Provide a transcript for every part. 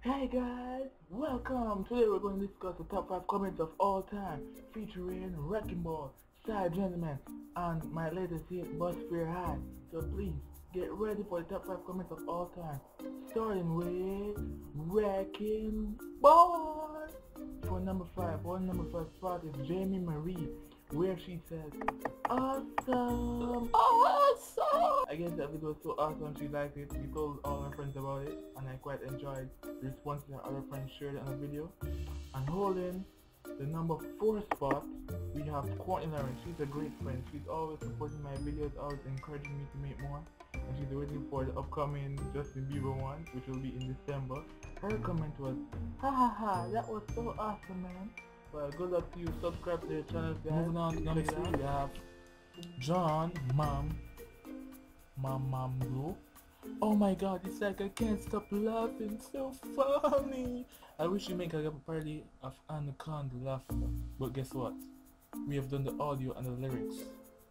Hey guys, welcome! Today we're going to discuss the top 5 comments of all time featuring Wrecking Ball, Side Gentleman, and my latest hit, Buzzfear High. So please, get ready for the top 5 comments of all time. Starting with Wrecking Ball! For number 5, one number 5 spot is Jamie Marie, where she says, Awesome! Awesome! I guess that video was so awesome, she liked it. We told all our friends about it, and I quite enjoyed the response that other friends shared on the video. And holding the number 4 spot, we have Courtney Lauren. She's a great friend. She's always supporting my videos, always encouraging me to make more. And she's waiting for the upcoming Justin Bieber one, which will be in December. Her comment was, ha ha ha, that was so awesome man. Well, good luck to you. Subscribe to the channel, guys. Moving on to number three, we have John Mom Mom Mom Bro. Oh my god, it's like I can't stop laughing, so funny. I wish you make a parody of Anaconda laughter, but guess what? We have done the audio and the lyrics.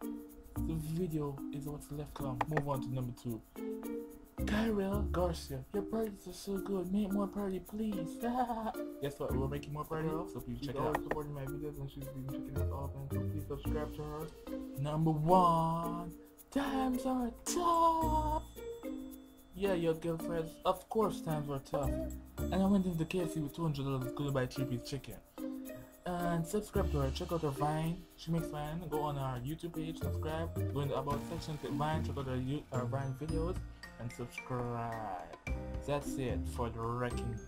The video is what's left come. Move on to number two. Kyrell Garcia, your parties are so good. Make more party, please. Guess what? We're making more parody, so please She's check it out. supporting my videos and she's been checking us out and so please subscribe to her. Number one, times are tough. Yeah, your girlfriends, of course times were tough. And I went into the KFC with $200 to buy three piece chicken. And subscribe to her, check out her Vine. She makes Vine. Go on our YouTube page, subscribe. Go in the About section, click Vine, check out her, her Vine videos, and subscribe. That's it for the wrecking